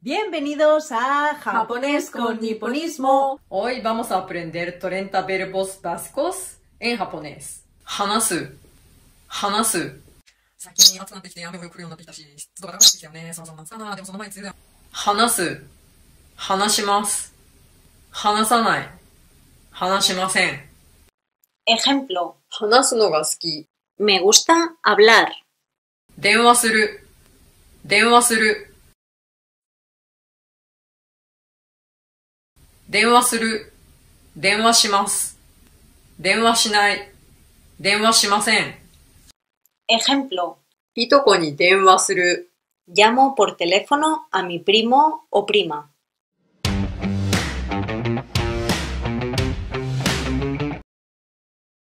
Bienvenidos a Japonés con Niponismo. Hoy vamos a aprender 30 verbos básicos en japonés. 話す。話す。最近暑くなってきて雨もよく降るようになってきたし、湿度が高くなってきたよね。そろそろなんつかな。でもその前に梅雨だよ。話す。話します。話さない。話しません。Ejemplo, 話すのが好き。me gusta hablar. 電話する。電話する。電話する。電話します。電話しない。電話しません。 Ejemplo, いとこに電話する。 llamo por teléfono a mi primo o prima.